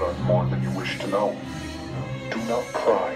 Learn more than you wish to know. Do not pry